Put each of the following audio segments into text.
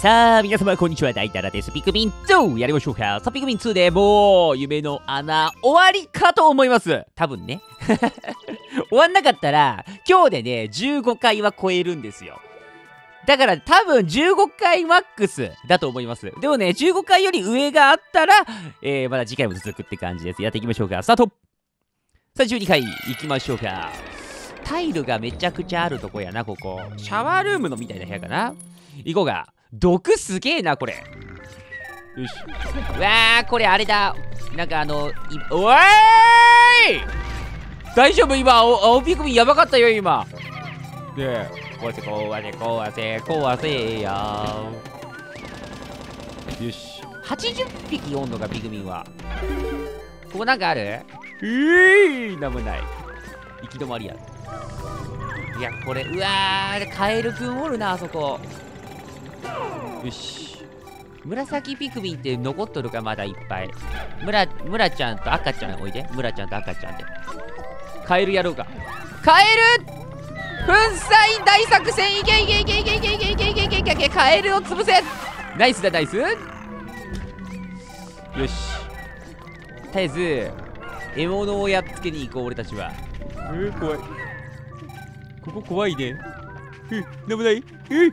さあ、皆様こんにちは、大太郎です。ピクミン2やりましょうか。さあ、ピクミン2でもう、夢の穴、終わりかと思います。多分ね。終わんなかったら、今日でね、15回は超えるんですよ。だから多分15回マックスだと思います。でもね、15回より上があったら、えー、まだ次回も続くって感じです。やっていきましょうか。スタートさあ、12回行きましょうか。タイルがめちゃくちゃあるとこやな、ここ。シャワールームのみたいな部屋かな。行こうか。毒すげえな、これ。よし。うわー、これあれだ。なんかあの、いおーい大丈夫？今、青青ピクミンやばかったよ、今。ねえ、壊せ、壊せ、壊せ、壊せやよし。80匹おんのか、ピクミンは。ここなんかある？えー、なんもない。行き止まりや。いや、これ、うわー、カエルくんおるな、あそこ。よし。紫ピクミンって残っとるか、まだいっぱい。ムラ、ムラちゃんと赤ちゃんおいで。ムラちゃんと赤ちゃんで。カエルやろうか。カエル粉砕大作戦いけいけいけいけいけいけいけいけいけいけいけカエルを潰せナイスだナイスよしとりあえず獲物をやっつけに行こう俺たちはえー、怖いここ怖いねふなんもないふ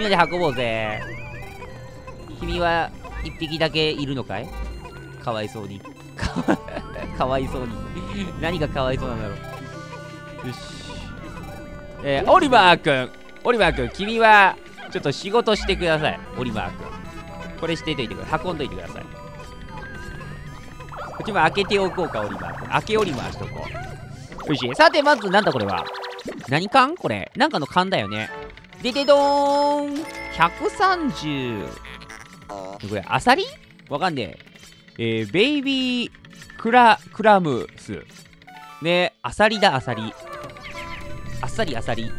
みんなで運ぼうぜ。君は一匹だけいるのかい？かわいそうに。かわいそうに。何がかわいそうなんだろう？よし。えー、オリバー君。オリバー君君はちょっと仕事してください。オリバー君。これしてといてください。運んどいてください。こっちも開けておこうかオリバー君。開けオリバーしとこう。よし。さてまずなんだこれは？何缶？これ。なんかの缶だよね。ででどーん。130これアサリ？わかんねえ。えー、ベイビークラクラムス。ねアサリだアサリ。あっさりあさりよ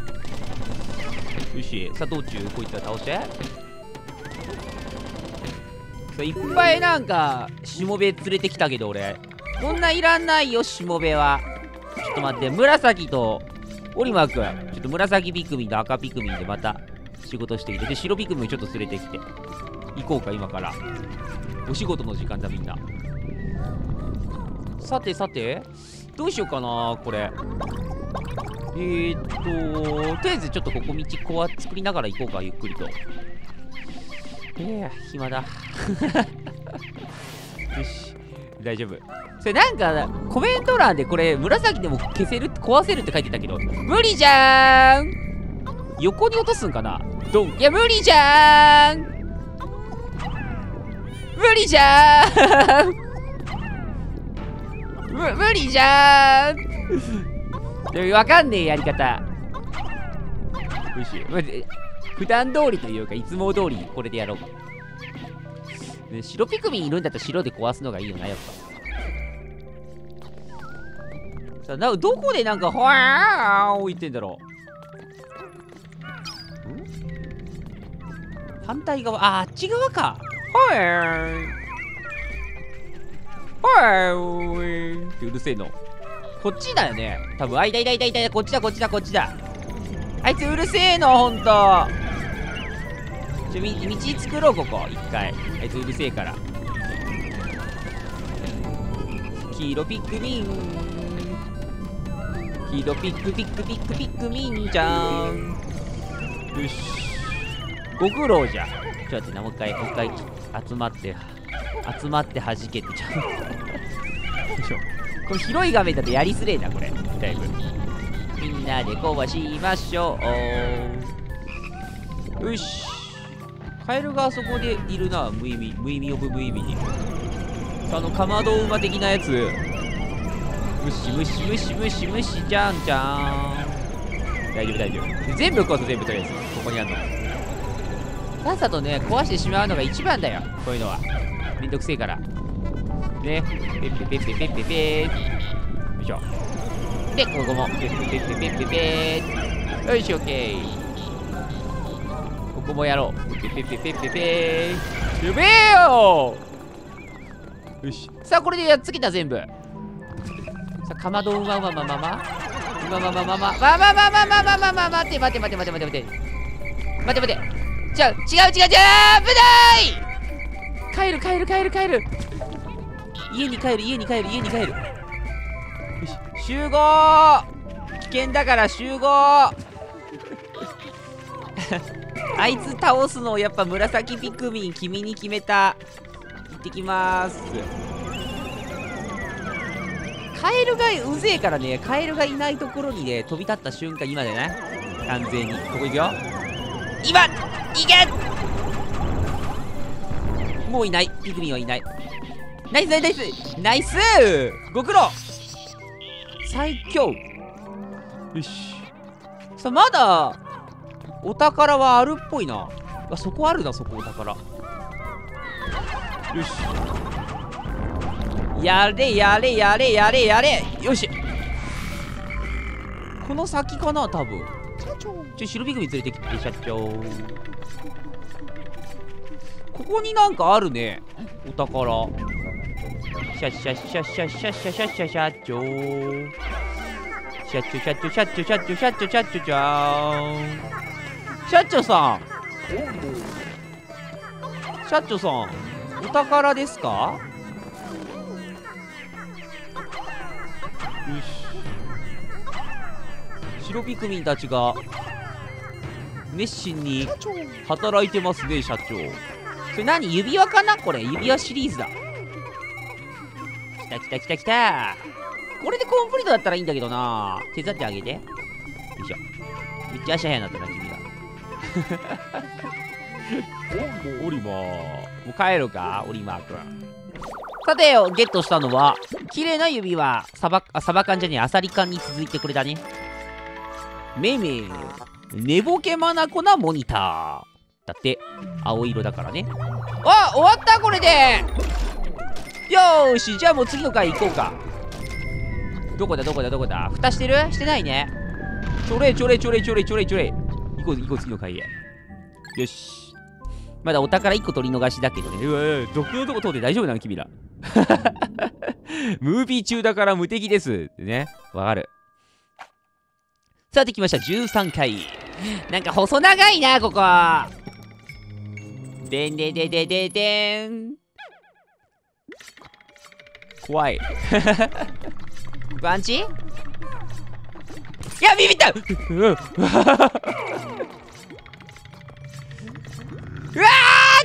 しさあ道中こいつら倒して。さいっぱいなんかしもべ連れてきたけど俺。こんないらないよしもべは。ちょっと待って紫とオリマー君ちょっと紫ピクミンと赤ピクミンでまた仕事してきてで白ピクミンちょっと連れてきて。行こうか今から。お仕事の時間だみんな。さてさて。どうしようかなこれ。えー、っととりあえずちょっとここ道こう作りながら行こうかゆっくりと。えー、暇だ。よ し大丈夫。それなんかコメント欄でこれ紫でも消せる壊せるって書いてたけど無理じゃーん。横に落とすんかな？ドンいや無理じゃーん。無理じゃーん。む無理じゃーん。でもわかんねえやり方。よし普段通りというかいつも通りこれでやろう。か、ね、白ピクミンいるんだったら白で壊すのがいいよなやっぱ。さあなどこでなんかほわー置いてんだろう。ん？反対側ああっち側か。ほーん。ほーってうるせえの。こっちだよね。多分あいたいたいたいたこっちだこっちだこっちだ。あいつうるせえのほんと。ちょみ道作ろうここ一回。あいつうるせえから。黄色ピクミン。黄色ピックピックピックピックミンじゃん。よし。ご苦労じゃ。ちょっと待ってなもう一回もう一回集まって集まって弾けてちゃう。よいしょ。これ広い画面だとやりづれえなこれ。だいぶ。みんなで壊しましょう。よしカエルがあそこでいるな。無意味無意味オブ無意味に。あのかまど馬的なやつ。ムシムシムシムシムシじゃんじゃん大丈夫大丈夫。全部壊す全部とりあえず。ここにあるの。さっさとね壊してしまうのが一番だよ。こういうのは。めんどくせえから。ね。ペッペペッペペッペペよいしょ。でここも。ペッペペッペペペペよいしょオッケー。ここもやろう。ペッペペッペペペーやべえよよしさあこれでやっつけた全部さあかまどうまうままままうままままままままままままま待って待って待って待って待って待って待って待ってじゃ違う違う違う危ない帰る帰る帰る帰る家に帰る家に帰る家に帰るよし集合危険だから集合あいつ倒すのをやっぱ紫ピクミン君に決めた。行ってきます。カエルがうぜえからね。カエルがいないところにね飛び立った瞬間今でね。完全に。ここ行くよ。今いけ！もういない。ピクミンはいない。ナイスナイスナイスナイス。ご苦労。最強。よし。さあまだお宝はあるっぽいな。あそこあるなそこお宝。よし。やれやれやれやれやれ。よし。この先かな多分。ちょ白ピグミ連れてきて社長。ここになんかあるねお宝。シャッシャッシャッシャッシャッシャッシャッシャッシャッチョシャッチョシャッチョシャッチョシャッチョシャッチョシャッチョじゃーんシャッチョ社長さん。シャッチョさんお宝ですか？よし。白ピクミンたちが熱心に働いてますね社長。それ何？指輪かな？これ指輪シリーズだ。きたきたきたきた。これでコンプリートだったらいいんだけどな。手伝ってあげて。よいしょ。めっちゃ足早になったな君オリマーもう帰るかオリマーくんさてゲットしたのは綺麗な指輪。サバあサバ缶じゃねえアサリ缶に続いてくれたね。めいめい寝ぼけまなこなモニター。だって青色だからね。あ終わったこれで。よーしじゃあもう次の回行こうか。どこだどこだどこだ？蓋してる？してないね。ちょれちょれちょれちょれちょれちょれ。行こう行こう次の回へ。よし。まだお宝1個取り逃しだけどね。うわ毒のとこ通って大丈夫なの？君ら。ムービー中だから無敵です。ね。わかる。さあできました。13回。なんか細長いなここ。でんでででででん。怖い。ワンチいやビビったうわ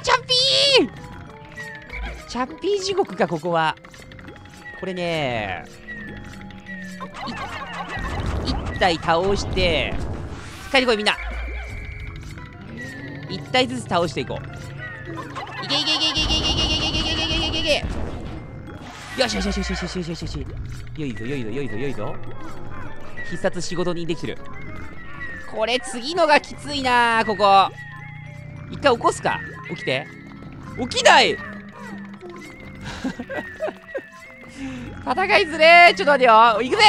チャッピー。チャッピー地獄かここは。これね1体倒して帰ってこいみんな。1体ずつ倒していこう。いけいけいけいけいけいけいけいけいけいけいけいけよしよしよしよしよしよしよしよいぞよいぞよいぞよいぞ必殺仕事にできてる。これ次のがきついなここ。一回起こすか。起きて。起きない！戦いずれ。ちょっと待ってよ。行くぜ。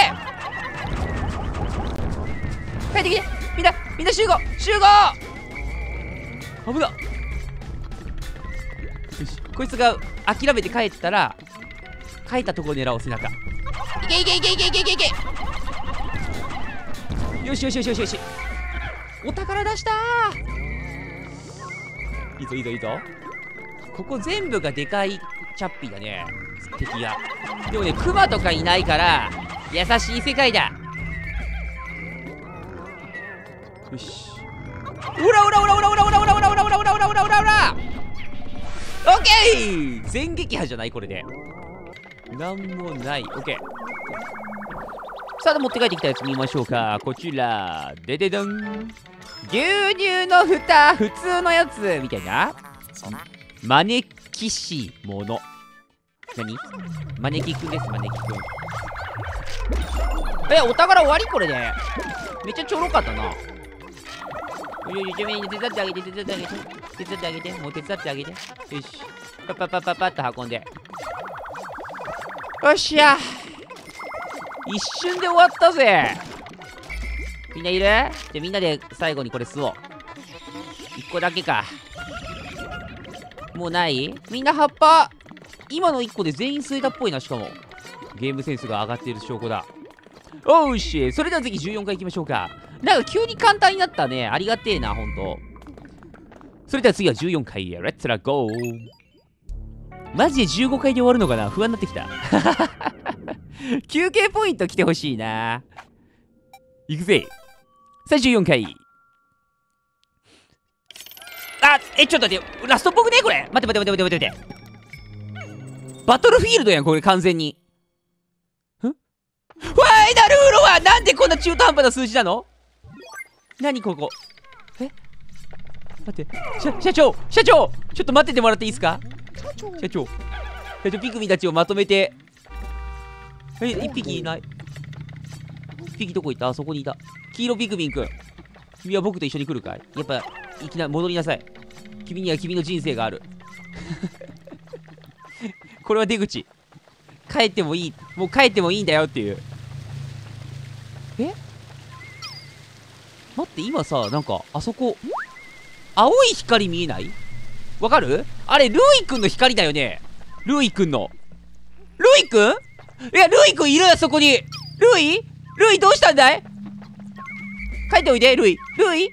帰ってきて。みんなみんな集合。集合！危なよし。こいつが諦めて帰ったら帰ったところ狙おう背中。いけいけいけいけいけいけいけよしよしよしよしよし。お宝出した。いいぞいいぞいいぞ。ここ全部がでかいチャッピーだね。敵がでもねクマとかいないから優しい世界だ。よし。オラオラオラオラオラオラオラオラオラオラオラオラオラオラオラ。オッケー!全撃破じゃないこれで。なんもない。オッケー。さあ持って帰ってきたやつ見ましょうかこちらででどん牛乳の蓋普通のやつみたいな招きしもの何？招きくんです招きくんえお宝終わりこれでめっちゃちょろかったなよいしょ、みんな手伝ってあげて、手伝ってあげて。手伝ってあげて、もう手伝ってあげて。よし。パッパッパッパッパッと運んで。よっしゃ。一瞬で終わったぜ。みんないる？じゃあみんなで最後にこれ吸おう。一個だけか。もうない？みんな葉っぱ、今の1個で全員吸えたっぽいな、しかも。ゲームセンスが上がっている証拠だ。おうしそれでは次14回いきましょうか。なんか急に簡単になったね。ありがてえな、ほんと。それでは次は14回、レッツラゴー。マジで15回で終わるのかな？不安になってきた。休憩ポイント来てほしいな。いくぜ。最終4回。あ、え、ちょっと待って、ラストっぽくねこれ。待って待って待って待って待って。バトルフィールドやん、これ完全に。ん？ファイナルフロア！なんでこんな中途半端な数字なの？何ここ？え？待って、社社長！社長！ちょっと待っててもらっていいですか？社長！社長！ピクミンたちをまとめてえ、一匹いない。一匹どこ行った？あそこにいた。黄色ピクミンくん。君は僕と一緒に来るかい？やっぱいきなり戻りなさい。君には君の人生がある。これは出口。帰ってもいい。もう帰ってもいいんだよっていう。え？待って今さなんかあそこ青い光見えない？わかる？あれルイくんの光だよね。ルイくんの。ルイくんいやルイくんいるよそこに。ルイ？ルイどうしたんだい？帰っておいでルイ。ルイ？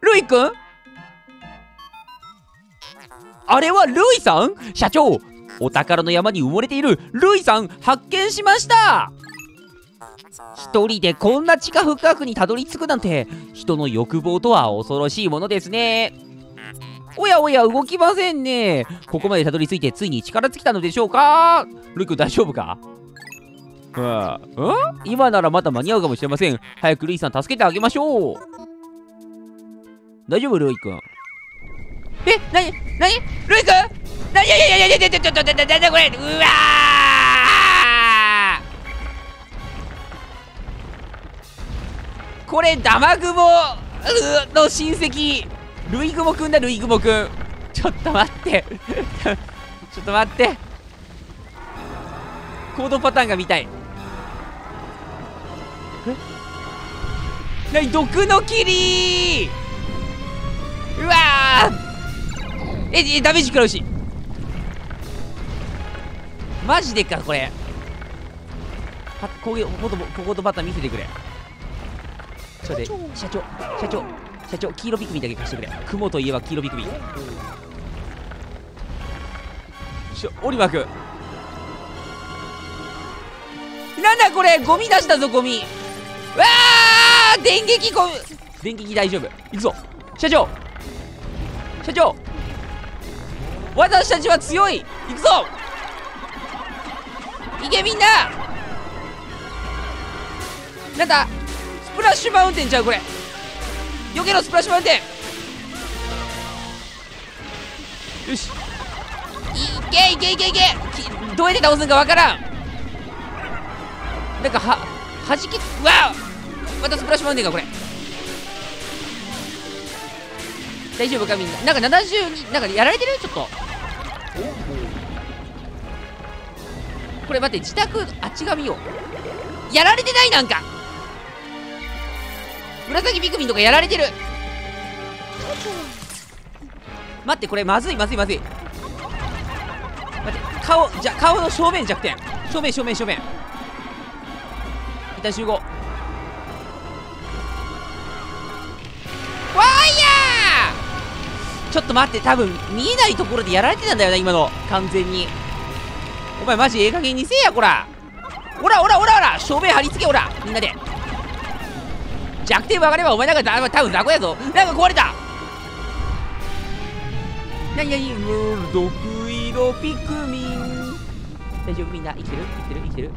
ルイくんあれはルイさん？社長お宝の山に埋もれているルイさん発見しました。一人でこんな地下深くにたどり着くなんて人の欲望とは恐ろしいものですね。おやおや動きませんね。ここまでたどり着いてついに力尽きたのでしょうか？ルイ君大丈夫か？うん、今ならまだ間に合うかもしれません。早くルイさん助けてあげましょう。大丈夫？ルイ君。え？なになにルイ君？なにいやいやいやいやいやちょっとちょっとなんだこれうわこれダマグモの親戚ルイグモくんだルイグモくん。ちょっと待って。ちょっと待って。行動パターンが見たい。え？なに毒の霧うわええダメージ食らうし。マジでかこれ。はこういうこここことパターン見せてくれ。ちょっと社長社長社長。社長黄色ピクミンだけ貸してくれ。雲といえば黄色ピクミン。しょオリマく。なんだこれゴミ出したぞゴミ。わあ電撃ゴム電撃大丈夫。行くぞ。社長。社長。私たちは強い。行くぞ。いけみんな。なんだスプラッシュマウンテンちゃうこれ。よけろスプラッシュマウンテン。よし。いけいけいけいけ。どうやって倒すんかわからん。なんかははじきうわまたスプラッシュマウンテンかこれ。大丈夫かみんな。なんか72なんかやられてる？ちょっと。これ待って自宅あっちが見よう。やられてないなんか。紫ピクミンとかやられてる。待ってこれまずいまずいまずい。待って顔じゃ顔の正面弱点。正面正面正面。一旦集合。ちょっと待って多分見えないところでやられてたんだよな今の。完全に。お前マジええ加減にせえやこら。おらおらおらおら。正面貼り付けおら。みんなで弱点分かればお前なんか多分雑魚やぞ。なんか壊れた。なになに毒色ピクミン。大丈夫？みんな生きてる？生きてる？生きてる？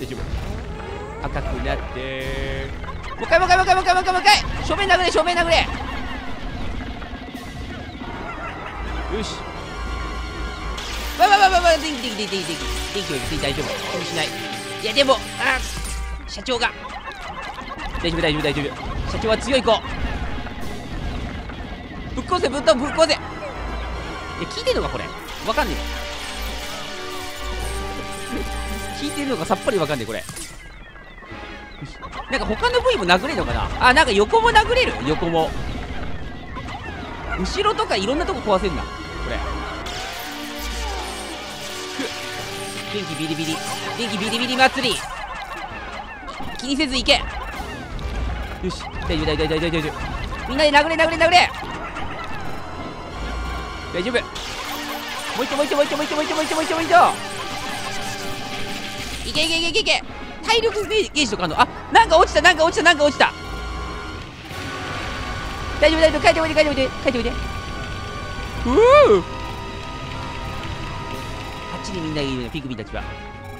大丈夫。赤くなって。もう一回もう一回もう一回もう一回もう一回。もう一回正面殴れ正面殴れ。よし。わわわわわ電気電気電気電気電気電気は別に大丈夫気にしないいやでもあ社長が大丈夫大丈夫大丈夫。社長は強い子。ぶっ壊せぶっとぶっ壊せ。いや聞いてんのかこれ？わかんねえ。聞いてるのかさっぱりわかんねえこれ。なんか他の部位も殴れるのかな？あなんか横も殴れる？横も。後ろとかいろんなとこ壊せんだこれ。ふ電気ビリビリ。電気ビリビリ祭り。気にせず行け。よし。大丈夫大丈夫大丈夫大丈夫みんなで殴れ殴れ殴れ大丈夫もう一丁もう一丁もう一丁もう一丁もう一丁もう一丁もう一丁もう一丁いけいけいけいけいけ体力ゲージとかあんのあなんか落ちたなんか落ちたなんか落ちた大丈夫大丈夫帰っておいで帰っておいで帰っておいでうーあっちにみんないるねピグミンたちは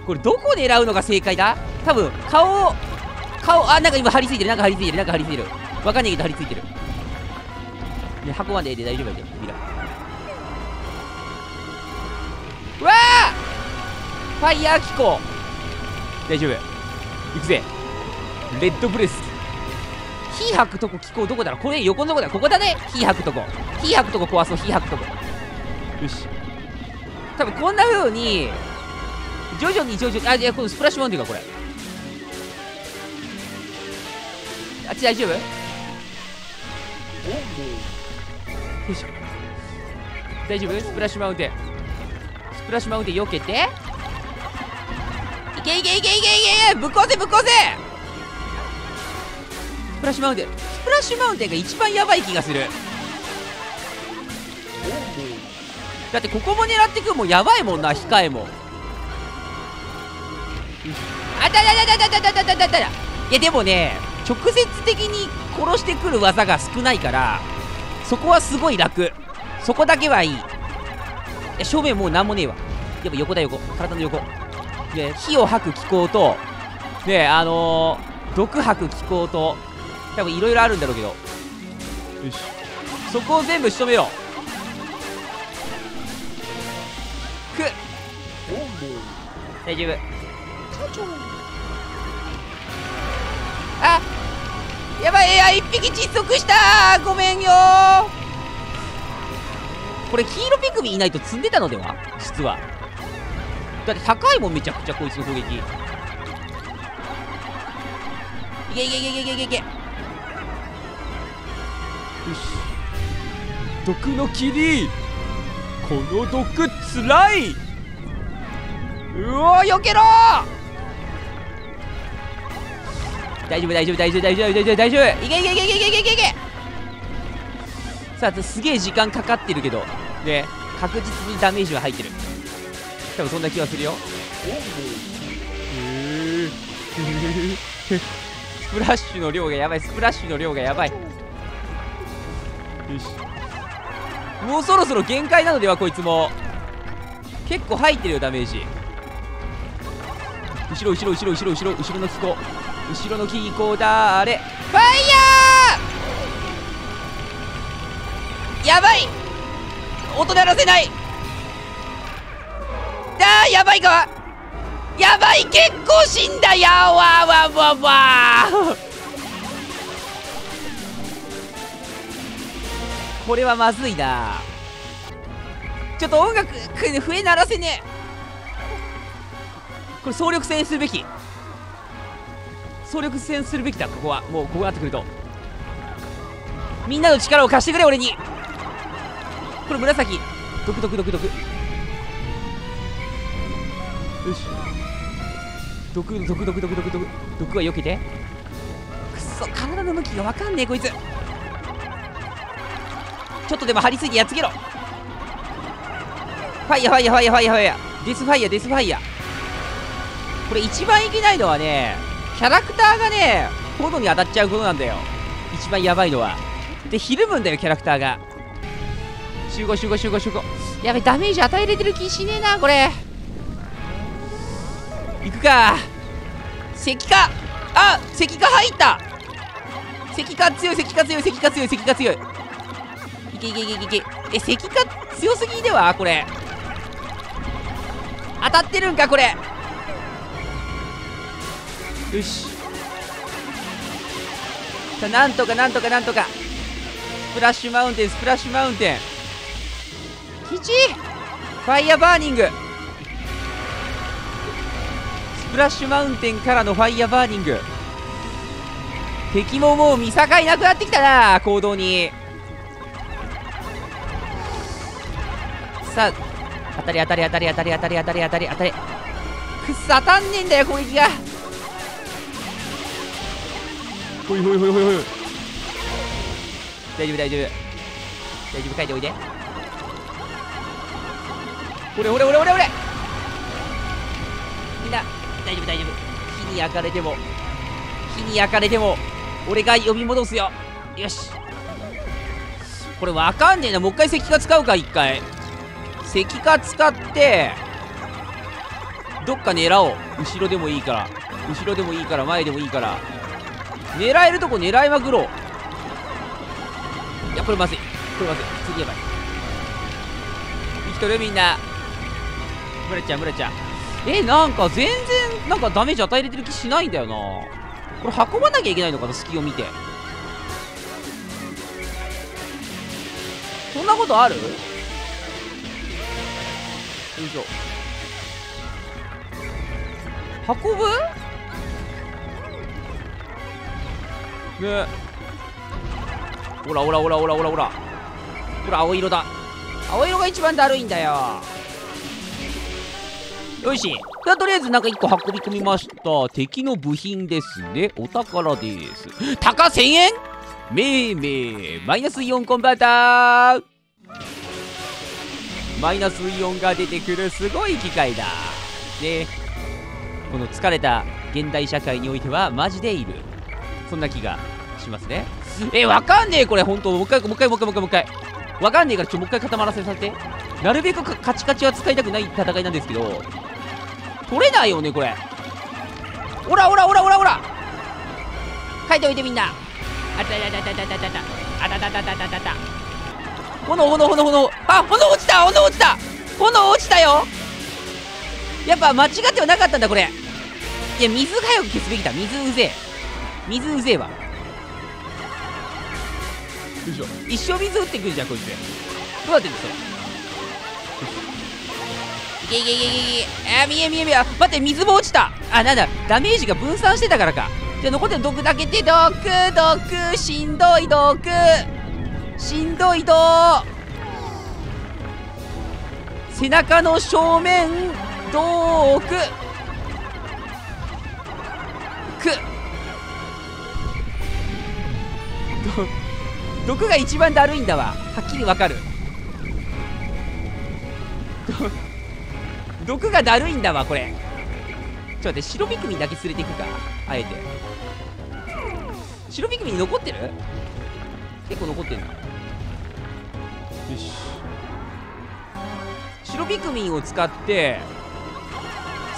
これどこ狙うのが正解だ多分顔顔あなんか今張り付いてる。なんか張り付いてる。なんか張り付いてる。わかんないけど張り付いてる。ね運ばんでえで大丈夫やでみんなうわあファイヤー機構。大丈夫。行くぜ。レッドブレス。火吐くとこ機構どこだろう？これ横のとこだ。ここだね。火吐くとこ。火吐くとこ壊そう。火吐くとこ。よし。多分こんな風に徐々に徐々にあいやこのスプラッシュマウンテンかこれ。あっち大丈夫？よいしょ大丈夫？スプラッシュマウンテン。スプラッシュマウンテン避けて。いけいけいけいけいけいけぶっ壊せぶっ壊せ！スプラッシュマウンテン。スプラッシュマウンテンが一番やばい気がする。だってここも狙ってくもんやばいもんな控えも。あたたたたたたたたたたいやでもね直接的に殺してくる技が少ないからそこはすごい楽。そこだけはいい。いや正面もう何もねえわ。やっぱ横だ横。体の横。ね火を吐く気候とねあのー、毒吐く気候と多分いろいろあるんだろうけど。よし。そこを全部仕留めろく。大丈夫。あやばいいや一匹窒息した。ごめんよ。これ黄色ピクミンいないと積んでたのでは？実は。だって高いもんめちゃくちゃこいつの攻撃。いけいけいけいけいけいけよし。毒の霧この毒つらい。うおー避けろ大丈夫大丈夫大丈夫大丈夫大丈夫大丈夫。いけいけいけいけいけいけ。いけさあすげえ時間かかってるけど。ね確実にダメージは入ってる。多分そんな気はするよ。へえ スプラッシュの量がやばい。スプラッシュの量がやばい。よし。もうそろそろ限界なのではこいつも。結構入ってるよダメージ。後ろ後ろ後ろ後ろ後ろ後ろの機構後ろの機構だーれ。ファイヤー！やばい！音鳴らせない！あーやばいか？やばい結構死んだや！わわわわこれはまずいな。ちょっと音楽笛鳴らせねこれ総力戦するべき。総力戦するべきだ。ここはもうこうなってくると。みんなの力を貸してくれ俺に。これ紫。毒毒毒毒。よし。毒毒毒毒毒毒。毒は避けて。くっそ体の向きが分かんねえこいつ。ちょっとでも張り付いてやっつけろ。ファイヤーファイヤーファイヤーファイヤーファイヤー。デスファイヤーデスファイヤー。これ一番いけないのはねキャラクターがね炎に当たっちゃうことなんだよ。一番やばいのは。でひるむんだよキャラクターが。集合集合集合集合。やべダメージ与えれてる気しねえなこれ。行くか。石化あ石化入った。石化強い石化強い石化強い石化強い。いけいけいけいけいけ。え石化強すぎでは？これ。当たってるんかこれ。よし。さあなんとかなんとかなんとか。プラッシュマウンテンスプラッシュマウンテン。きちファイヤーバーニング。スプラッシュマウンテンからのファイヤーバーニング。敵ももう見境なくなってきたな行動に。さあ当たり当たり当たり当たり当たり当たり当たり当たりくっそ当たんねえんだよ攻撃がほいほいほいほいほい。大丈夫大丈夫。大丈夫書いておいで。ほれほれほれほれほれ。みんな大丈夫大丈夫。火に焼かれても。火に焼かれても。俺が呼び戻すよ。よし。これわかんねえな。もう一回石化使うか一回。石化使ってどっか狙おう。後ろでもいいから。後ろでもいいから前でもいいから。狙えるとこ狙いまくろういやこれまずい。これまずい。次やばい。生きとるみんな。ムラちゃんムラちゃんえなんか全然なんかダメージ与えれてる気しないんだよな。これ運ばなきゃいけないのかな隙を見て。そんなことある？よいしょ。運ぶ？ねほらほらほらほらほらほらほら青色だ。青色が一番だるいんだよ。よしじゃあとりあえずなんか1個運び込みました。敵の部品ですね。お宝です。高1000円？めいめい。マイナスイオンコンバーター。マイナスイオンが出てくる。すごい機械だ。ね。この疲れた現代社会においてはマジでいる。そんな気がしますね。えわかんねえこれ本当。もう一回もう一回もう一回もう一回もう一回。わかんねえからちょもう一回固まらせさせて。なるべくカチカチは使いたくない戦いなんですけど。取れないよねこれ。ほらほらほらほらほら。書いておいてみんな。あたたたたたたたたあたたたたたたた炎炎炎炎あ炎落ちた炎落ちた炎落ちたよやっぱ間違ってはなかったんだこれいや水早く消すべきだ水うぜえ水うぜえわ。よいしょ。一生水打ってくるじゃんこいつ。どうなってんですかいけいけいけいけいけあ見え見え見え待って水も落ちた。あなんだダメージが分散してたからか。じゃあ残ってる毒だけで毒毒。しんどい毒。しんどい毒。背中の正面。毒。く 毒が一番だるいんだわ。はっきりわかる。毒がだるいんだわこれ。ちょっと待って白ピクミンだけ連れていくか。あえて。白ピクミン残ってる？結構残ってんなよし。白ピクミンを使って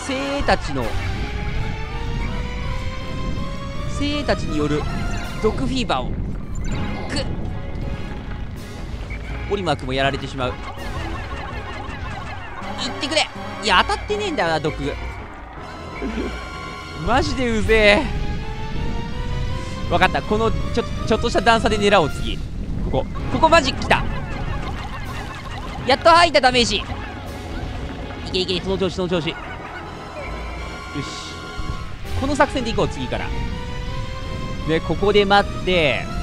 精鋭たちの精鋭たちによる毒フィーバーをく。っオリマークもやられてしまう。いってくれ。いや当たってねえんだよな毒。マジでうぜえ。分かった。このちょちょっとした段差で狙おう次。ここ。ここマジ来た。やっと入ったダメージ。いけいけその調子その調子。よし。この作戦でいこう次から。でここで待って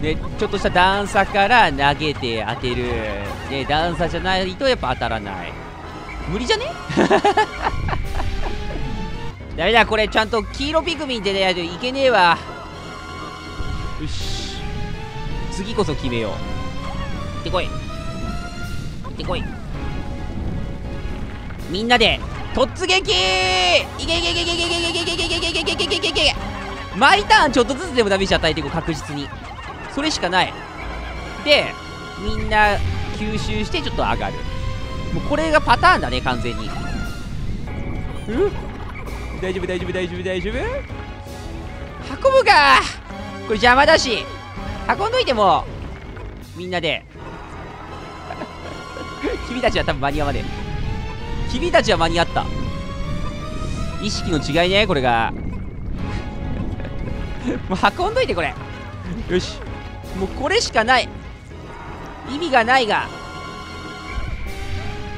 でちょっとした段差から投げて当てる。で段差じゃないとやっぱ当たらない。無理じゃね？ダメだこれちゃんと黄色ピクミンでねいけねえわ。よし。次こそ決めよう。行ってこい。行ってこい。みんなで突撃！いけいけいけいけいけいけいけいけいけいけいけいけいけいけいけいけいけ毎ターンちょっとずつでもダメージ与えていこう確実にそれしかない。でみんな吸収してちょっと上がる。もうこれがパターンだね完全に。うん？大丈夫大丈夫大丈夫大丈夫？運ぶか！これ邪魔だし。運んどいてもみんなで。君たちは多分間に合わねえ君たちは間に合った。意識の違いねこれが。もう運んどいてこれ。よし。もうこれしかない。意味がないが。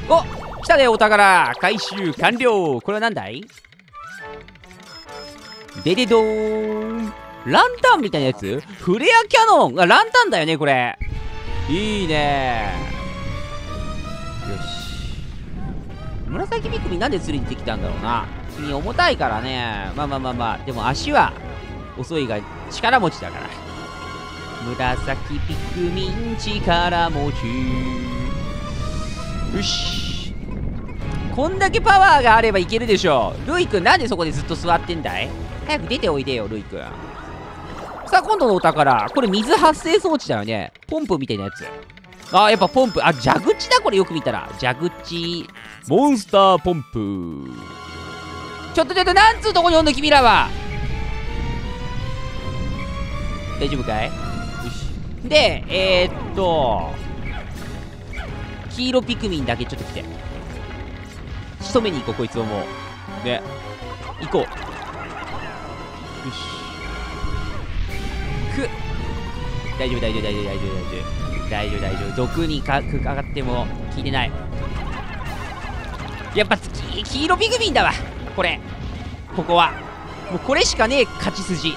お来たねお宝。回収完了。これは何だい？ででどーん。ランタンみたいなやつ？フレアキャノン。あランタンだよねこれ。いいね。よし。紫ビクミなんで連れてきたんだろうな。君重たいからね。まあまあまあまあ。でも足は遅いが力持ちだから。紫ピクミン力持ちよし。こんだけパワーがあればいけるでしょルイ君なんでそこでずっと座ってんだい？早く出ておいでよルイ君。さあ今度のお宝。これ水発生装置だよね。ポンプみたいなやつ。あやっぱポンプ。あ蛇口だこれよく見たら。蛇口。モンスターポンプ。ちょっとちょっとなんつうとこにおんの君らは。大丈夫かい？でえー、っと黄色ピクミンだけちょっと来て。仕留めに行こうこいつをもう。ね。行こう。よし。く。大丈夫大丈夫大丈夫大丈夫大丈夫。大丈夫大丈夫。毒にかかかっても効いてない。やっぱ黄色ピグミンだわ。これ。ここは。もうこれしかねえ勝ち筋。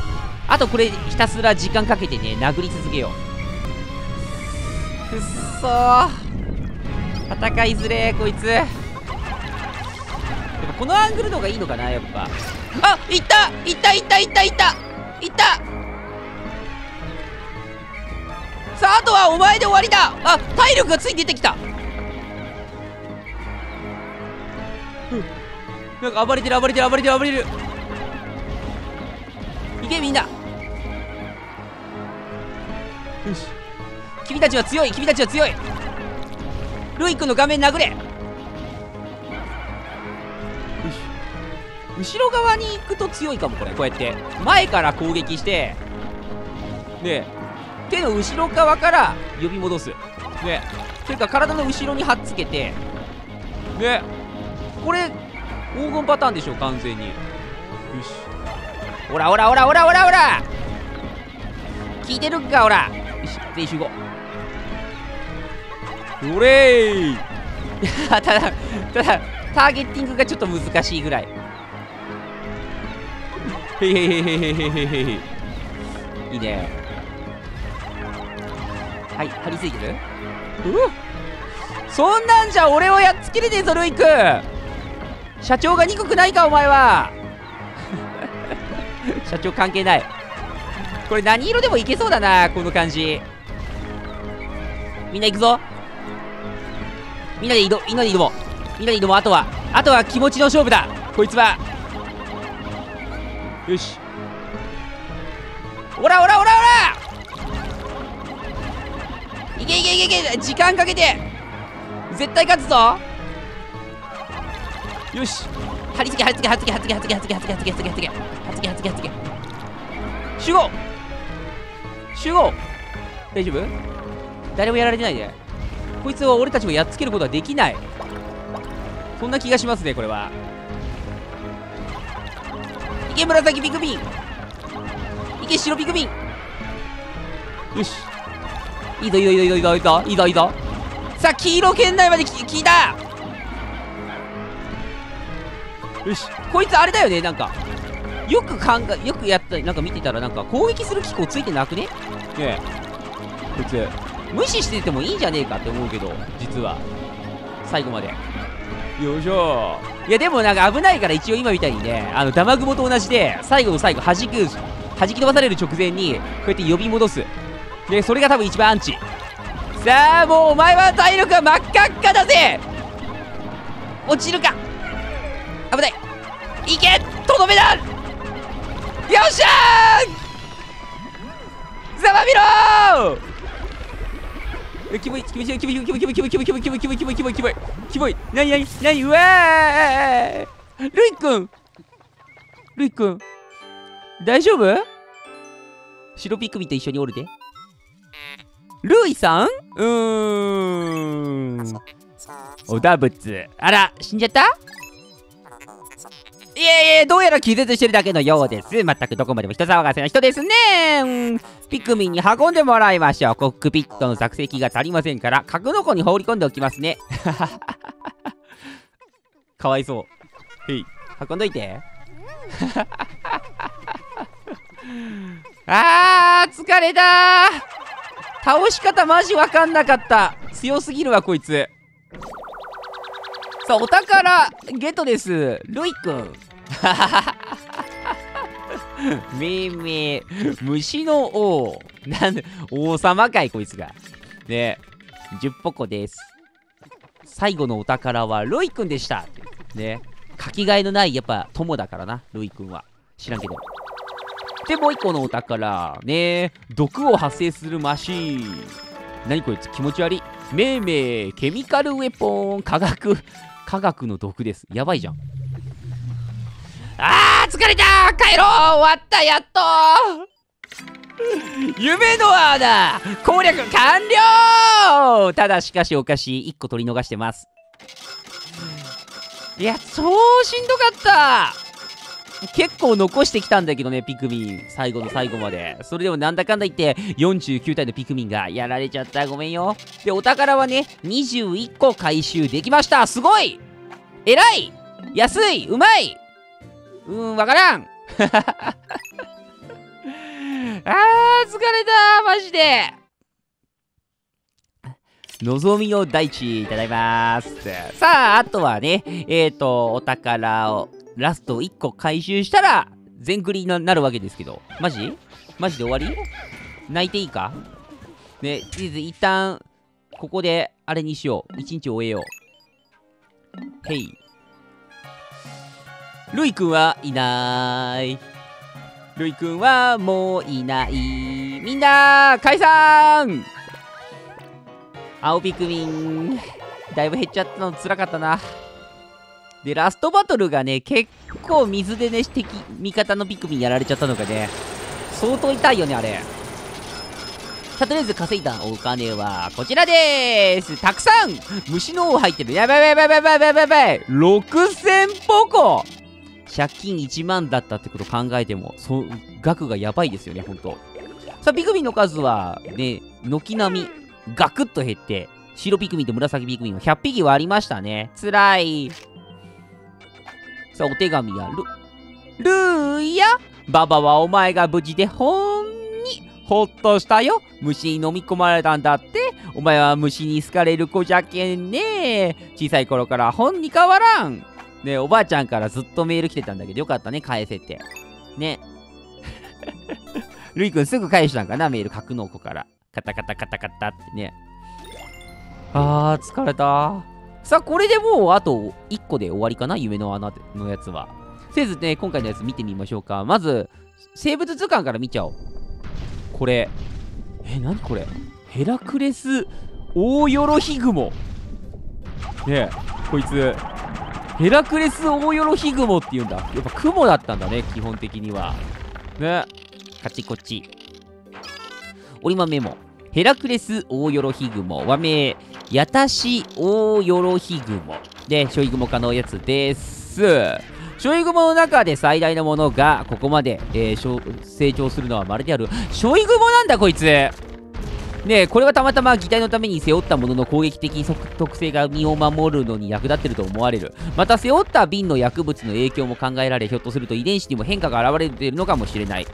あとこれひたすら時間かけてね殴り続けよう。くっそ戦いづれこいつ。やっぱこのアングルの方がいいのかなやっぱ。あいった！いったいったいったいった！いった！さああとはお前で終わりだ。あ体力がついててきた。なんか暴れてる暴れてる暴れてる暴れてる。いけみんな。よし。君たちは強い君たちは強い。ルイ君の画面殴れ。後ろ側に行くと強いかもこれ。こうやって前から攻撃してで手の後ろ側から呼び戻す。でそれか体の後ろにはっつけてでこれ黄金パターンでしょ完全に。よし。ほらほらほらほらほらほら。聞いてるかほら。よし全員集合。おれーただただターゲッティングがちょっと難しいぐらい。へへへへへへへへいいね。はい張り付いてる？うそんなんじゃ俺をやっつけれねえぞルイ君社長が憎くないかお前は。社長関係ない。これ何色でもいけそうだなこの感じ。みんな行くぞみんなで移動みんなで移動みんなで移動あとはあとは気持ちの勝負だこいつはよしおらおらおらおらいけいけいけいけ時間かけて絶対勝つぞよし貼り付け貼り付け貼り付け貼り付け貼り付け貼り付け貼り付け貼り付け貼り付け貼り付け貼り付け集合集合大丈夫誰もやられてないでこいつを俺たちもやっつけることはできない。そんな気がしますねこれは。いけ紫ピクミン。いけ白ピクミン。よし。いいぞいいぞいいぞいいぞいいぞ。いいぞいいぞ。さあ黄色圏内まで聞いた。よし。こいつあれだよねなんか。よく考えよくやったなんか見てたらなんか攻撃する機構ついてなくね？ねえ。こいつ。無視しててもいいんじゃねえかって思うけど実は。最後まで。よいしょ。いやでもなんか危ないから一応今みたいにねあのダマグモと同じで最後の最後弾く弾き飛ばされる直前にこうやって呼び戻す。でそれが多分一番アンチ。さあもうお前は体力が真っ赤っかだぜ。落ちるか。危ない。いけとどめだ。よっしゃー。ざまみろキモい。キモい。キモい。キモい。キモい。キモい。キモい。キモい。キモい。キモい。キモい。キモい。キモい。キモい。なになになにうわールイくんルイくん大丈夫白ピクミンと一緒におるでルイさんうーんおだぶつあら死んじゃったいえいえ、どうやら気絶してるだけのようです。全くどこまでも人騒がせな人ですね。ピクミンに運んでもらいましょう。コックピットの作席が足りませんから、格の庫に放り込んでおきますね。かわいそう。へい、運んどいて。あー、疲れた倒し方マジわかんなかった。強すぎるわ、こいつ。さあ、お宝ゲットです。ルイくん。めいめい、虫の王。なんで、王様かい、こいつが。ね、10ポコです。最後のお宝はルイくんでした。ね、かきがえのない、やっぱ友だからな、ルイくんは。知らんけど。で、もう一個のお宝。ね毒を発生するマシーン。何こいつ気持ち悪い。めいめい、ケミカルウェポン、化学、科学の毒です。やばいじゃん。あー疲れた帰ろう。終わったやっと。夢の穴。攻略完了。ただしかしおかしい1個取り逃してます。いや超しんどかった。結構残してきたんだけどねピクミン。最後の最後まで。それでもなんだかんだ言って49体のピクミンがやられちゃった。ごめんよ。でお宝はね21個回収できました。すごい!偉い!安い!うまい!うんわからん。あー疲れた。マジで。望みの大地いただきます。さああとはねえっ、ー、とお宝をラスト1個回収したら全クリになるわけですけど。マジ？マジで終わり？泣いていいか？ねチーズ一旦ここであれにしよう。一日終えよう。へい。ルイくんはいない。ルイくんはもういない。みんな解散！青ピクミン、だいぶ減っちゃったのつらかったな。で、ラストバトルがね、結構水でね、敵、味方のピクミンやられちゃったのがね、相当痛いよね、あれ。さ、とりあえず稼いだお金はこちらでーすたくさん虫の王入ってるやばいやばいやばいやばいやばいやばい !6000 ポコ借金1万だったってこと考えても、そ額がやばいですよね、ほんと。さあ、ピクミンの数はね、軒並みガクッと減って、白ピクミンと紫ピクミンは100匹はありましたね。つらい。さあ、お手紙やル、ルーやババはお前が無事でほんにほっとしたよ。虫に飲み込まれたんだって。お前は虫に好かれる子じゃけんね。小さい頃から本に変わらん。ねおばあちゃんからずっとメール来てたんだけど、よかったね、返せて。ね。ルイくんすぐ返したんかな、メール、格納庫から。カタカタカタカタってね。あー、疲れた。さあ、これでもうあと1個で終わりかな？夢の穴のやつは。せずね、今回のやつ見てみましょうか。まず、生物図鑑から見ちゃおう。これ。え何これ？ヘラクレスオオヨロヒグモ。ねえこいつ。ヘラクレスオオヨロヒグモっていうんだ。やっぱ雲だったんだね基本的には。ね。カチコチ。折り豆メモ。ヘラクレスオオヨロヒグモ。和名。やたしオオヨロヒグモでショイグモ科のやつです。ショイグモの中で最大のものがここまで、えー、成長するのはまるである。ショイグモなんだこいつ。ねこれはたまたま擬態のために背負ったものの攻撃的特性が身を守るのに役立ってると思われる。また背負った瓶の薬物の影響も考えられひょっとすると遺伝子にも変化が現れているのかもしれない。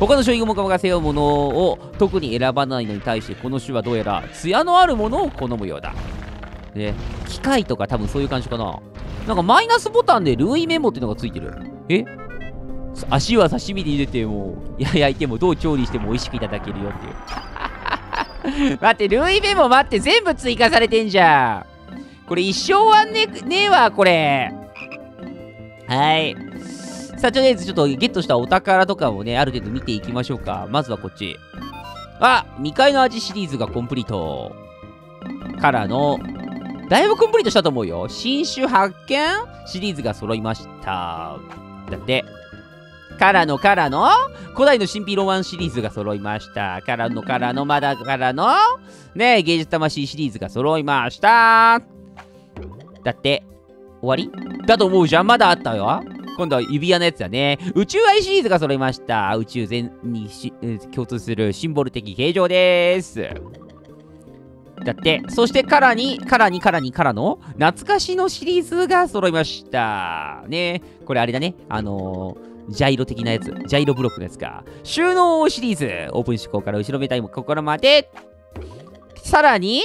他のショイグモ科が背負うものを特に選ばないのに対してこの種はどうやら艶のあるものを好むようだ。ね機械とか多分そういう感じかな。なんかマイナスボタンでルイメモっていうのがついてる。え？足は刺身で茹でても、焼いても、どう調理しても美味しくいただけるよっていう。待って、ルイメモ待って、全部追加されてんじゃん。これ一生はねねえわ、これ。はい。さあ、とりあえずちょっとゲットしたお宝とかをね、ある程度見ていきましょうか。まずはこっち。あ未開の味シリーズがコンプリート。からの、だいぶコンプリートしたと思うよ。新種発見シリーズが揃いました。だって。からのからの古代の神秘ロマンシリーズが揃いました。からのからのまだからのね芸術魂シリーズが揃いました。だって、終わり？だと思うじゃん。まだあったよ。今度は指輪のやつだね。宇宙愛シリーズが揃いました。宇宙全に共通するシンボル的形状です。だって、そしてカラに、カラに、カラに、カラの懐かしのシリーズが揃いました。ねこれあれだね。あのー、ジャイロ的なやつ。ジャイロブロックのやつか。収納シリーズ。オープン思考から後ろめたいも心まで。さらに、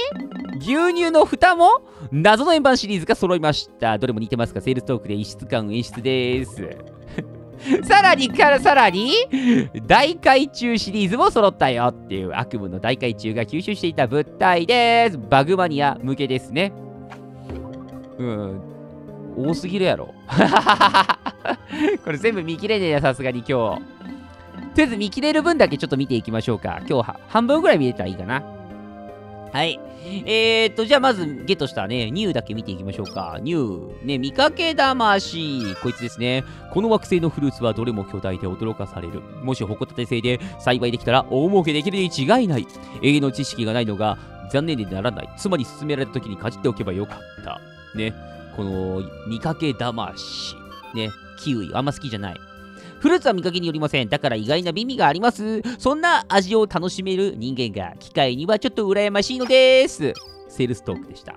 牛乳の蓋も謎の円盤シリーズが揃いました。どれも似てますか？セールストークで異質感演出です。さらにからさらに、大海中シリーズも揃ったよっていう悪夢の大海中が吸収していた物体です。バグマニア向けですね。うん。多すぎるやろ。これ全部見切れねえや、さすがに今日。とりあえず見切れる分だけちょっと見ていきましょうか。今日は半分ぐらい見れたらいいかな。はい。えー、っと、じゃあまずゲットしたね、ニューだけ見ていきましょうか。ニュー。ね、見かけ魂。こいつですね。この惑星のフルーツはどれも巨大で驚かされる。もしホコタテ製で栽培できたら大儲けできるに違いない。永遠の知識がないのが残念でならない。つまり進められた時にかじっておけばよかった。ね。この見かけ魂。ね。キウイ。あんま好きじゃない。フルーツは見かけによりません。だから意外な美味があります。そんな味を楽しめる人間が機械にはちょっと羨ましいのです。セールストークでした。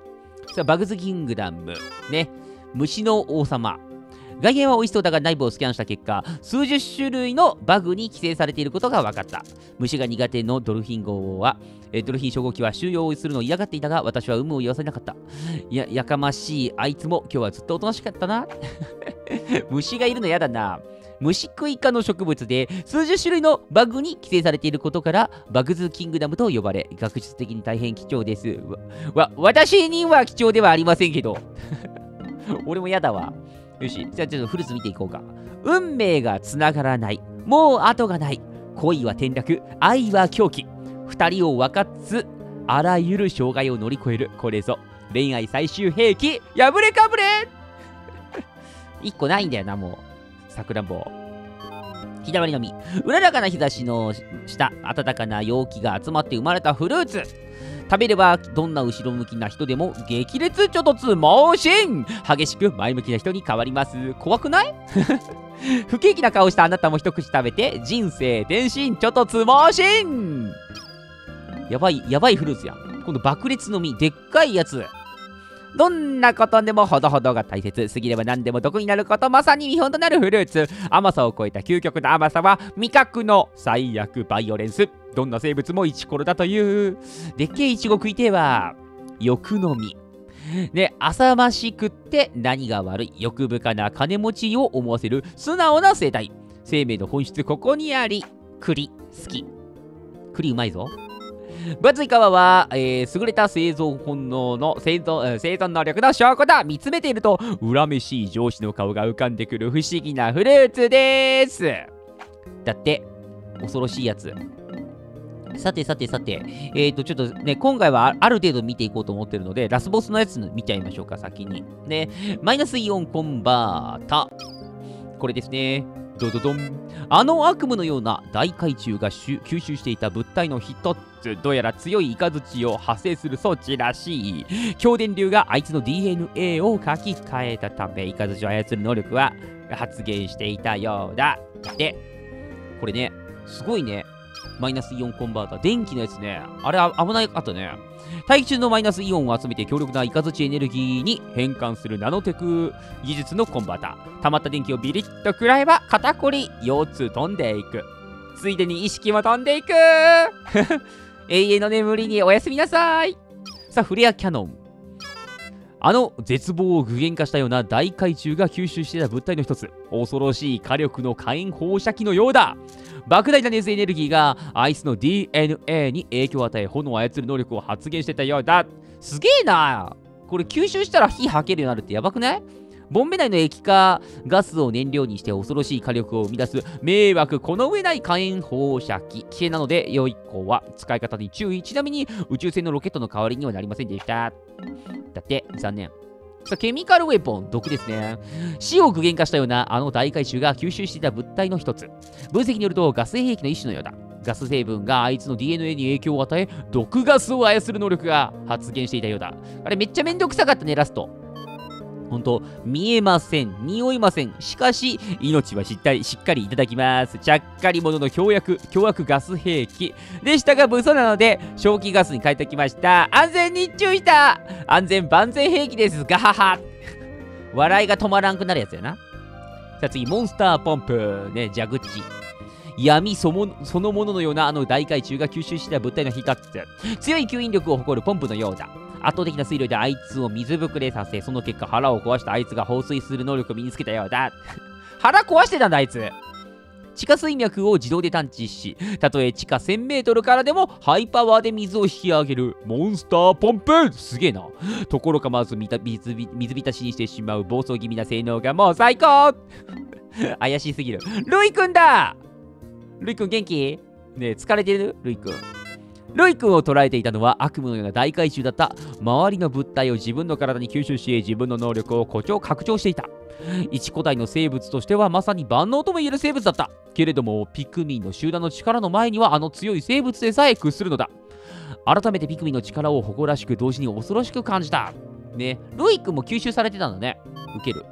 さあ、バグズキングダム。ね。虫の王様。外見は美味しそうだが内部をスキャンした結果、数十種類のバグに規制されていることが分かった。虫が苦手のドルフィン号は、えドルフィン初号機は収容するのを嫌がっていたが、私は有無を言わせなかった。いや、やかましいあいつも今日はずっとおとなしかったな。虫がいるの嫌だな。虫食い科の植物で数十種類のバグに規制されていることからバグズキングダムと呼ばれ学術的に大変貴重ですわ私には貴重ではありませんけど 俺も嫌だわよしじゃあちょっとフルーツ見ていこうか。運命がつながらない。もう後がない。恋は転落。愛は狂気。二人を分かつあらゆる障害を乗り越える。これぞ。恋愛最終兵器。破れかぶれ。一個ないんだよなもう。さくらんぼ。日だまりの実。うららかな日差しの下暖かな陽気が集まって生まれたフルーツ。食べればどんな後ろ向きな人でも激烈ちょ突猛進。激しく前向きな人に変わります。怖くない？不景気な顔したあなたも一口食べて人生転身ちょ突猛進。やばいやばいフルーツやん。今度爆裂の実でっかいやつ。どんなことでもほどほどが大切。すぎれば何でも毒になることまさに見本となるフルーツ。甘さを超えた究極の甘さは味覚の最悪バイオレンス。どんな生物もイチコロだという。でっけえイチゴ食いてえわ。欲の実。ね、浅ましくって何が悪い。欲深な金持ちを思わせる。素直な生態。生命の本質ここにあり。栗。好き。栗うまいぞ。分厚い皮は、えー、優れた生存本能の生存生存能力の証拠だ。見つめていると恨めしい上司の顔が浮かんでくる不思議なフルーツです。だって恐ろしいやつ。さてさてさて、えっ、ー、と、ちょっとね、今回はある程度見ていこうと思ってるので、ラスボスのやつ見ちゃいましょうか、先に。ね、マイナスイオンコンバータ。これですね。ドドドン。あの悪夢のような大海中が吸収していた物体の一つ、どうやら強い雷を発生する装置らしい。強電流があいつの DNA を書き換えたため、雷を操る能力は発現していたようだ。で、これね、すごいね。マイナスイオンコンバーター。電気のやつね。あれ危ないかったね。大気中のマイナスイオンを集めて強力なイカズチエネルギーに変換するナノテク技術のコンバーター。溜まった電気をビリッと食らえば肩こり、腰痛飛んでいく。ついでに意識も飛んでいく 永遠の眠りにおやすみなさい。さあ、フレアキャノン。あの絶望を具現化したような大海中が吸収していた物体の一つ。恐ろしい火力の火炎放射器のようだ。莫大な熱エネルギーがアイスの DNA に影響を与え、炎を操る能力を発現してたようだ。すげえなこれ吸収したら火吐けるようになるってやばくない？ボンベ内の液化ガスを燃料にして恐ろしい火力を生み出す迷惑この上ない火炎放射器。危険なので、良い子は使い方に注意。ちなみに宇宙船のロケットの代わりにはなりませんでした。だって、残念。さ、ケミカルウェポン、毒ですね。死を具現化したようなあの大海舟が吸収していた物体の一つ。分析によると、ガス兵器の一種のようだ。ガス成分があいつの DNA に影響を与え、毒ガスを操る能力が発現していたようだ。あれめっちゃめんどくさかったね、ラスト。本当見えません。匂いません。しかし、命はしっかり、しっかりいただきます。ちゃっかり者の凶悪、凶悪ガス兵器。でしたが、武装なので、正気ガスに変えてきました。安全に注意した安全万全兵器です。ガハハ笑いが止まらんくなるやつやな。さあ次、モンスターポンプ。ね、蛇口。闇そのもののようなあの大海中が吸収した物体の一つ。強い吸引力を誇るポンプのようだ。圧倒的な水量であいつを水ぶくれさせ、その結果腹を壊したあいつが放水する能力を身につけたようだ。腹壊してたんだ、あいつ。地下水脈を自動で探知し、たとえ地下1000メートルからでもハイパワーで水を引き上げるモンスターポンプすげえな。ところかまず水浸しにしてしまう暴走気味な性能がもう最高 怪しすぎる。ルイくんだルイくん元気？ねえ、疲れてる？ルイくん。ルイ君を捉えていたのは悪夢のような大海中だった周りの物体を自分の体に吸収し自分の能力を誇張拡張していた。一古代の生物としてはまさに万能とも言える生物だった。けれどもピクミンの集団の力の前にはあの強い生物でさえ屈するのだ。改めてピクミンの力を誇らしく同時に恐ろしく感じた。ねルイ君も吸収されてたんだね。ウケる。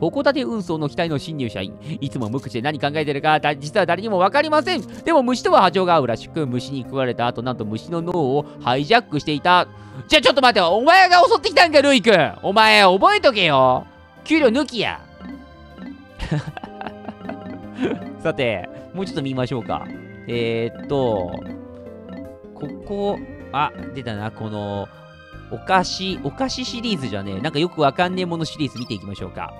函館運送の機体の新入社員。いつも無口で何考えてるか、実は誰にも分かりません。でも虫とは波長が合うらしく、虫に食われた後、なんと虫の脳をハイジャックしていた。じゃあちょっと待ってお前が襲ってきたんか、ルイ君お前、覚えとけよ給料抜きや さて、もうちょっと見ましょうか。えー、っと、ここ、あ、出たな、この、お菓子、お菓子シリーズじゃねえ。なんかよくわかんねえものシリーズ見ていきましょうか。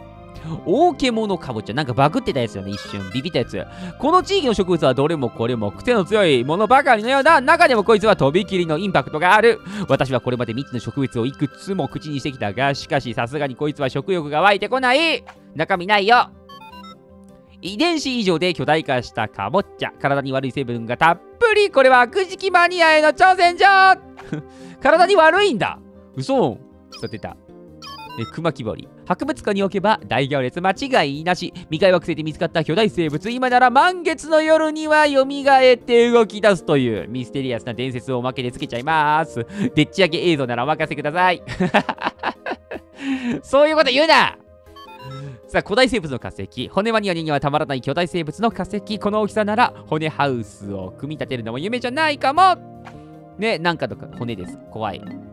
大獣かぼちゃ。なんかバグってたやつよね、一瞬。ビビったやつ。この地域の植物はどれもこれも癖の強いものばかりのような、中でもこいつはとびきりのインパクトがある。私はこれまで3つの植物をいくつも口にしてきたが、しかしさすがにこいつは食欲が湧いてこない。中身ないよ。遺伝子異常で巨大化したかぼちゃ。体に悪い成分がたっぷり。これは悪食マニアへの挑戦状 体に悪いんだ。嘘。さてた。え熊木堀博物館に置けば大行列間違いなし未開惑星で見つかった巨大生物今なら満月の夜には蘇って動き出すというミステリアスな伝説をおまけでつけちゃいますでっち上げ映像ならお任せください そういうこと言うなさあ、古代生物の化石。骨マニアにはたまらない巨大生物の化石。この大きさなら骨ハウスを組み立てるのも夢じゃないかもね、なんかとか骨です。怖い。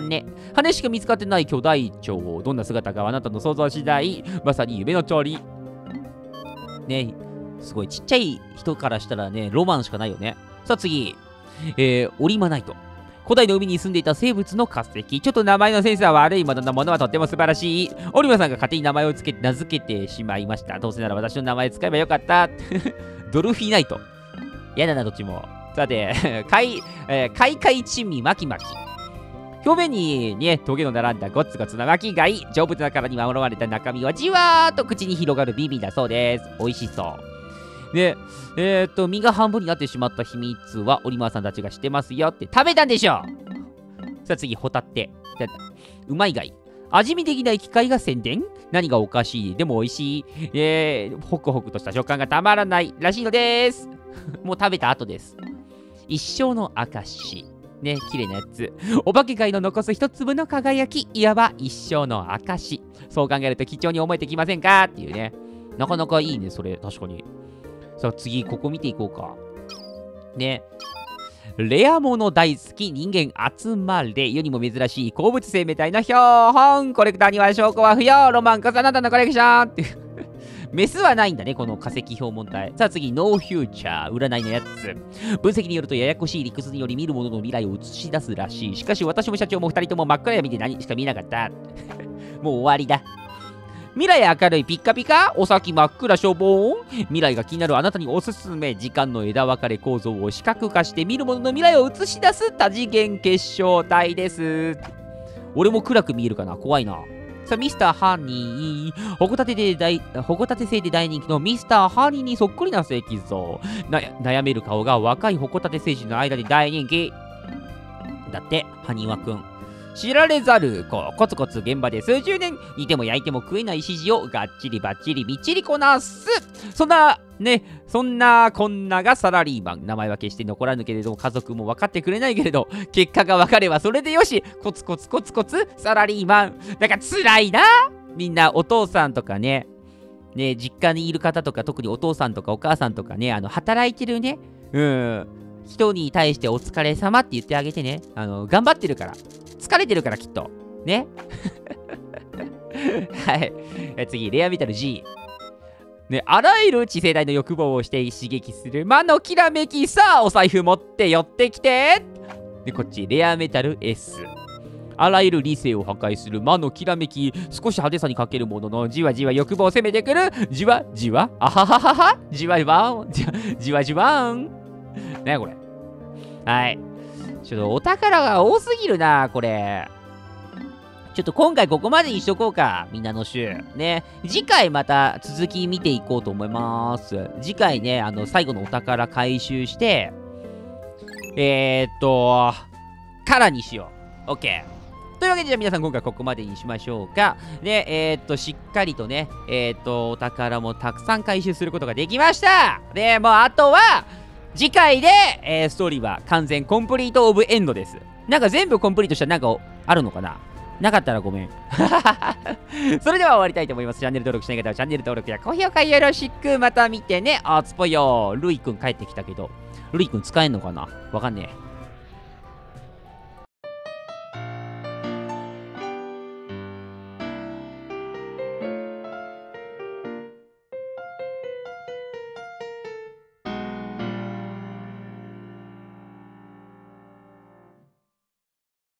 羽。羽しか見つかってない巨大鳥。どんな姿かあなたの想像次第。まさに夢の鳥。ねすごいちっちゃい人からしたらね、ロマンしかないよね。さあ次。えー、オリマナイト。古代の海に住んでいた生物の化石。ちょっと名前のセンスは悪いもののものはとっても素晴らしい。オリマさんが勝手に名前を付け名付けてしまいました。どうせなら私の名前使えばよかった。ドルフィナイト。やだな、どっちも。さて、かい、えー、かいかい珍味巻き巻き。表面にね、トゲの並んだゴツゴツな巻き貝、丈夫な殻に守られた中身はじわーっと口に広がるビビだそうです。美味しそう。で、えー、っと、身が半分になってしまった秘密は、オリマーさんたちが知ってますよって食べたんでしょ さあ次、ホタテ。うまい貝。味見できない機械が宣伝何がおかしいでも美味しい。えー、ホクホクとした食感がたまらないらしいのです。もう食べた後です。一生の証。ね、綺麗なやつ。お化け界の残す一粒の輝き、いわば一生の証。そう考えると貴重に思えてきませんか？っていうね。なかなかいいね、それ、確かに。さあ、次、ここ見ていこうか。ね。レアもの大好き人間集まれ世にも珍しい鉱物生命体の標本コレクターには証拠は不要ロマンこそあなたのコレクションってメスはないんだね、この化石標問題。さあ次、ノーフューチャー、占いのやつ。分析によるとややこしい理屈により見るものの未来を映し出すらしい。しかし私も社長も2人とも真っ暗闇で何しか見なかった。もう終わりだ。未来明るいピッカピカお先真っ暗しょぼーん未来が気になるあなたにおすすめ時間の枝分かれ構造を視覚化して見るものの未来を映し出す多次元結晶体です俺も暗く見えるかな？怖いなさあ、ミスターハニー。ホコタテで大、ホコタテ製で大人気のミスターハニーにそっくりな石像。な悩める顔が若いホコタテ星人の間で大人気。だって、ハニワくん。知られざるこうコツコツ現場で数十年。煮ても焼いても食えない指示をがっちりばっちりみっちりこなす。そんなねそんなこんながサラリーマン。名前は決して残らぬけれども家族も分かってくれないけれど結果が分かればそれでよし。コツコツコツコツサラリーマン。だから辛いな。みんなお父さんとかね、ね、実家にいる方とか、特にお父さんとかお母さんとかね、あの、働いてるね、うん、人に対してお疲れ様って言ってあげてね、あの、頑張ってるから。疲れてるから、きっと。ね。はい。次、レアメタル G。ね、あらゆる次世代の欲望をして刺激する魔のきらめき。さあお財布持って寄ってきて。でこっちレアメタル S あらゆる理性を破壊する魔のきらめき。少し派手さに欠けるもののじわじわ欲望を攻めてくる。じわじわ。あはははは。じわじわじわじわじわん。ねこれ。はい。ちょっとお宝が多すぎるなこれちょっと今回ここまでにしとこうか。みんなの週。ね。次回また続き見ていこうと思います。次回ね、あの、最後のお宝回収して、えー、っと、からにしよう。OK。というわけで、じゃあ皆さん今回ここまでにしましょうか。で、えー、っと、しっかりとね、えー、っと、お宝もたくさん回収することができましたで、もうあとは、次回で、えー、ストーリーは完全コンプリートオブエンドです。なんか全部コンプリートしたらなんかあるのかな？なかったらごめん。それでは終わりたいと思います。チャンネル登録しない方はチャンネル登録や高評価よろしく。また見てね。あつぽよ。ルイくん帰ってきたけど。ルイくん使えんのかな？わかんねえ。